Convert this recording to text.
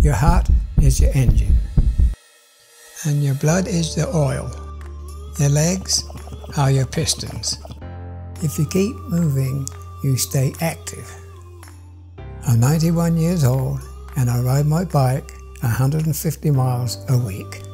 Your heart is your engine, and your blood is the oil. Your legs are your pistons. If you keep moving, you stay active. I'm 91 years old and I ride my bike 150 miles a week.